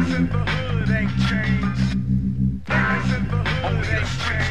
Niggas in the hood ain't changed. Niggas in the hood ain't changed.